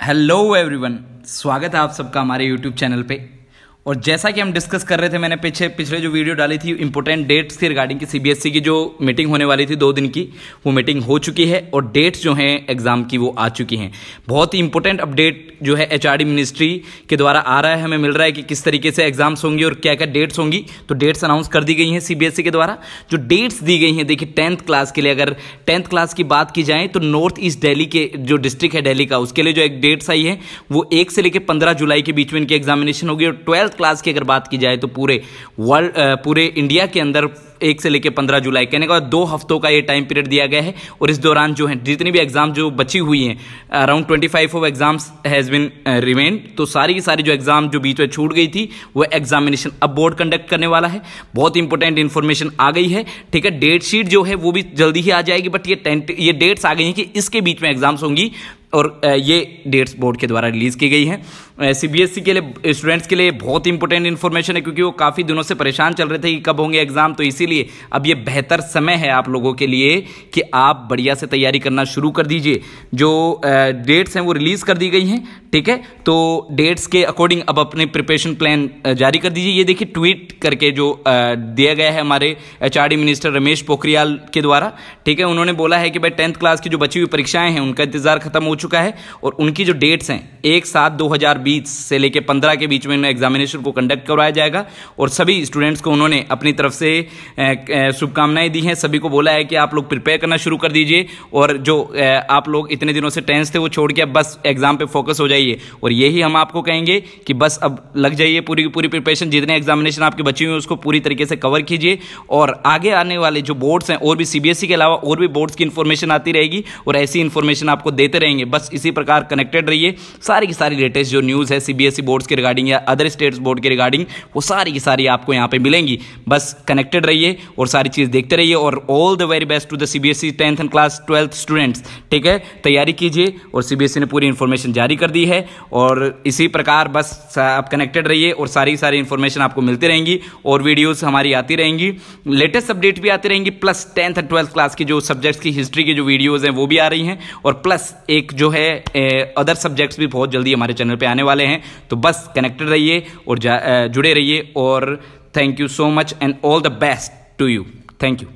Hello everyone स्वागत है आप सबका हमारे यूट्यूब चैनल पे। और जैसा कि हम डिस्कस कर रहे थे, मैंने पीछे, पिछले जो वीडियो डाली थी इंपॉर्टेंट डेट्स के रिगार्डिंग की सीबीएसई की जो मीटिंग होने वाली थी दो दिन की, वो मीटिंग हो चुकी है और डेट्स जो हैं एग्ज़ाम की वो आ चुकी हैं। बहुत ही इंपॉर्टेंट अपडेट जो है एचआरडी मिनिस्ट्री के द्वारा आ रहा है, हमें मिल रहा है कि किस तरीके से एग्ज़ाम्स होंगी और क्या क्या डेट्स होंगी। तो डेट्स अनाउंस कर दी गई हैं सीबीएसई के द्वारा। जो डेट्स दी गई हैं, देखिए टेंथ क्लास के लिए अगर टेंथ क्लास की बात की जाए तो नॉर्थ ईस्ट दिल्ली के जो डिस्ट्रिक्ट है दिल्ली का, उसके लिए जो एक डेट्स आई है, वो एक से लेकर पंद्रह जुलाई के बीच में इनकी एग्जामिनेशन होगी और ट्वेल्थ क्लास की अगर बात की जाए तो पूरे वर्ल्ड पूरे इंडिया के अंदर एक से लेकर पंद्रह जुलाई कहने का दो हफ्तों का ये टाइम पीरियड दिया गया है। और इस दौरान जो है, जितनी भी एग्ज़ाम जो बची हुई हैं around twenty five of exams has been remained तो सारी की सारी जो एग्ज़ाम जो बीच में छूट गई थी, वो एग्जामिनेशन अब बोर्ड कंडक्ट करने वाला है। बहुत इंपॉर्टेंट इन्फॉर्मेशन आ गई है। ठीक है डेट शीट जो है, वो भी जल्दी ही आ जाएगी बट ये ये डेट्स आ गई हैं कि इसके बीच में एग्ज़ाम्स होंगी। और ये डेट्स बोर्ड के द्वारा रिलीज़ की गई हैं। सीबीएसई के लिए, स्टूडेंट्स के लिए बहुत इंपॉर्टेंट इन्फॉर्मेशन है, क्योंकि वो काफ़ी दिनों से परेशान चल रहे थे कि कब होंगे एग्ज़ाम तो इसीलिए अब ये बेहतर समय है आप लोगों के लिए कि आप बढ़िया से तैयारी करना शुरू कर दीजिए। जो डेट्स हैं वो रिलीज़ कर दी गई हैं, ठीक है? तो डेट्स के अकॉर्डिंग अब अपने प्रिपरेशन प्लान जारी कर दीजिए। ये देखिए, ट्वीट करके जो दिया गया है हमारे एचआरडी मिनिस्टर रमेश पोखरियाल के द्वारा, ठीक है? उन्होंने बोला है कि भाई टेंथ क्लास की जो बची हुई परीक्षाएँ हैं, उनका इंतज़ार खत्म हो चुका है और उनकी जो डेट्स हैं, एक सात दो हज़ार बीस से लेकर पंद्रह के बीच में एग्जामिनेशन को कंडक्ट करवाया जाएगा और सभी स्टूडेंट्स को उन्होंने अपनी तरफ़ से शुभकामनाएँ दी हैं। सभी को बोला है कि आप लोग प्रिपेयर करना शुरू कर दीजिए और जो आप लोग इतने दिनों से टेंस थे वो छोड़ के अब बस एग्ज़ाम पे फोकस हो जाइए और यही हम आपको कहेंगे कि बस अब लग जाइए पूरी पूरी प्रिपरेशन जितने एग्जामिनेशन आपके बचे हुए उसको पूरी तरीके से कवर कीजिए और आगे आने वाले जो बोर्ड्स हैं, और भी सीबीएसई के अलावा और भी बोर्ड्स की इन्फॉर्मेशन आती रहेगी और ऐसी इन्फॉर्मेशन आपको देते रहेंगे। बस इसी प्रकार कनेक्टेड रहिए। सारी की सारी लेटेस्ट जो न्यूज़ है सीबीएसई बोर्ड्स के रिगार्डिंग या अदर स्टेट्स बोर्ड के रिगार्डिंग वो सारी की सारी आपको यहाँ पे मिलेंगी। बस कनेक्टेड रहिए और सारी चीज़ देखते रहिए और all the very best to the CBSE tenth and class twelfth students ठीक है? तैयारी कीजिए और सीबीएसई ने पूरी इन्फॉर्मेशन जारी कर दी है और इसी प्रकार बस आप कनेक्टेड रहिए और सारी की सारी इन्फॉर्मेशन आपको मिलती रहेंगी और वीडियोस हमारी आती रहेंगी। लेटेस्ट अपडेट भी आती रहेंगी plus tenth and twelfth class की जो सब्जेक्ट्स की हिस्ट्री की जो वीडियोज़ हैं, वो भी आ रही हैं और प्लस एक जो है अदर सब्जेक्ट्स भी बहुत जल्दी हमारे चैनल पे आने वाले हैं। तो बस कनेक्टेड रहिए और जुड़े रहिए और thank you so much and all the best to you thank you